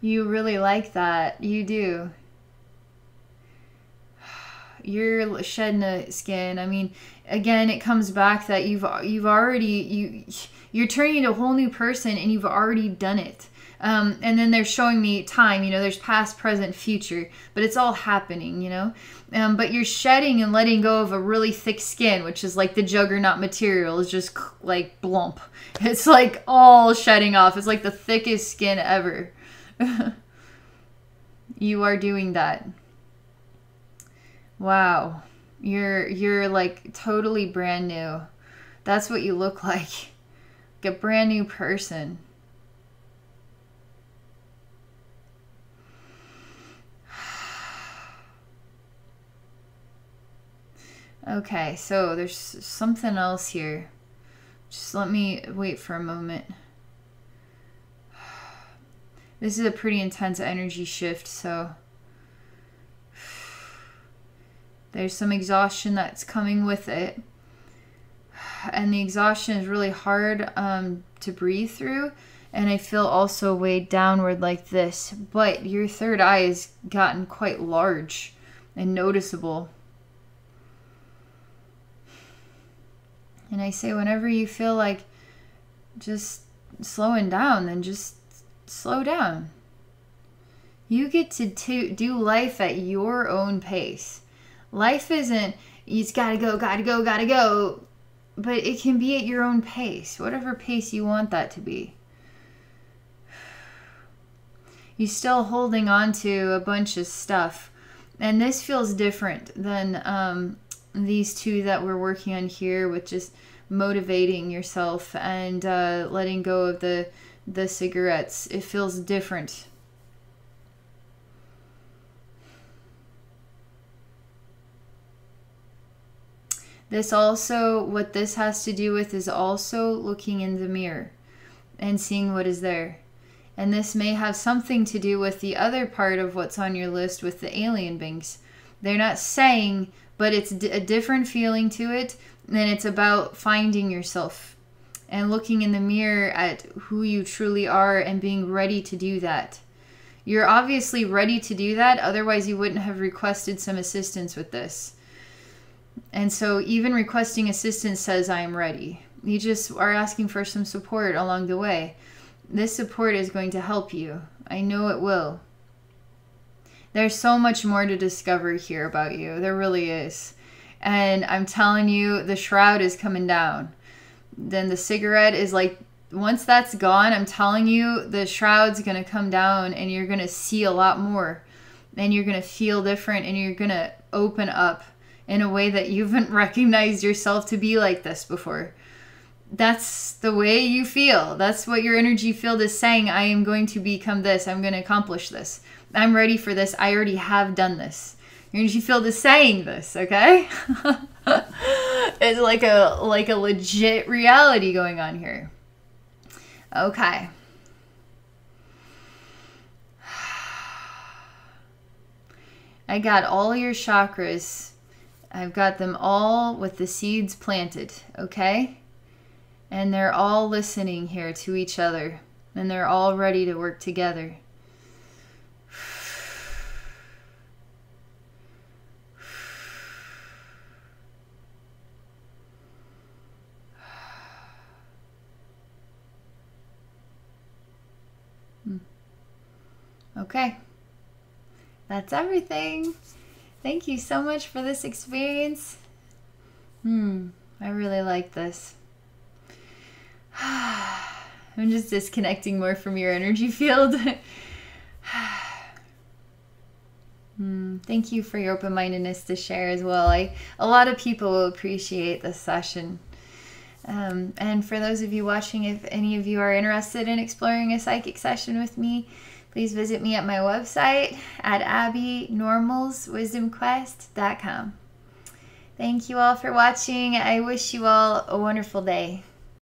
You really like that. You do. You're shedding a skin. I mean, again, it comes back that you've you've already you you're turning into a whole new person and you've already done it. Um, and then they're showing me time, you know, there's past, present, future, but it's all happening, you know. Um, but you're shedding and letting go of a really thick skin, which is like the juggernaut material, is just like blump. It's like all shedding off. It's like the thickest skin ever. you are doing that. Wow. You're you're like totally brand new. That's what you look like. Like a brand new person. Okay, so there's something else here. Just let me wait for a moment. This is a pretty intense energy shift, so there's some exhaustion that's coming with it. And the exhaustion is really hard um, to breathe through. And I feel also weighed downward like this. But your third eye has gotten quite large and noticeable. And I say, whenever you feel like just slowing down, then just slow down. You get to to do life at your own pace. Life isn't, just gotta go, gotta go, gotta go. But it can be at your own pace, whatever pace you want that to be. You're still holding on to a bunch of stuff. And this feels different than um, these two that we're working on here with just motivating yourself and uh, letting go of the the cigarettes. It feels different. This also, what this has to do with is also looking in the mirror and seeing what is there. And this may have something to do with the other part of what's on your list with the alien beings. They're not saying, but it's a different feeling to it. And it's about finding yourself and looking in the mirror at who you truly are and being ready to do that. You're obviously ready to do that, otherwise, you wouldn't have requested some assistance with this. And so, even requesting assistance says, I am ready. You just are asking for some support along the way. This support is going to help you. I know it will. There's so much more to discover here about you. There really is. And I'm telling you, the shroud is coming down. Then the cigarette is like, once that's gone, I'm telling you, the shroud's going to come down and you're going to see a lot more. And you're going to feel different and you're going to open up in a way that you haven't recognized yourself to be like this before that's the way you feel. That's what your energy field is saying. I am going to become this. I'm going to accomplish this. I'm ready for this. I already have done this. Your energy field is saying this, okay? it's like a like a legit reality going on here. Okay. I got all your chakras. I've got them all with the seeds planted, okay? And they're all listening here to each other. And they're all ready to work together. Okay. That's everything. Thank you so much for this experience. Hmm, I really like this. I'm just disconnecting more from your energy field. hmm, thank you for your open mindedness to share as well. I a lot of people will appreciate this session. Um, and for those of you watching, if any of you are interested in exploring a psychic session with me, please visit me at my website at abbeynormalswisdomquest.com. Thank you all for watching. I wish you all a wonderful day.